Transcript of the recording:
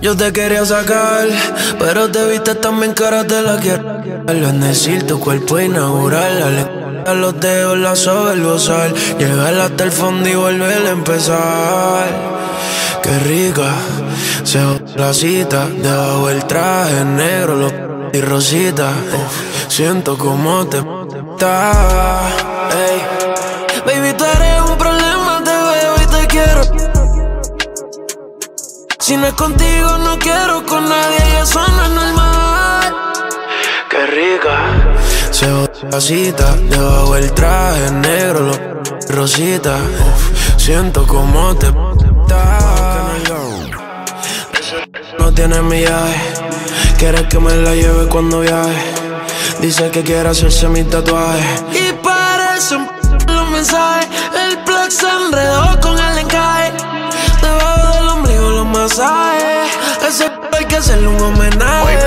Yo te quería sacar, pero te viste tan bien cara te la quiero. Al decir tu cuerpo inaugural, a los dedos la soga el gozar. Llegar hasta el fondo y volver a empezar. Qué rica, se la cita, debajo el traje negro y rosita. siento como te está. Si no es contigo, no quiero con nadie y eso no es normal. Qué rica, se la cita, debajo el traje negro, lo rosita. siento como te. No tiene millaje, quieres que me la lleve cuando viaje. Dice que quiere hacerse mi tatuaje. Y parece los mensajes. Ese hay que hacerle un homenaje.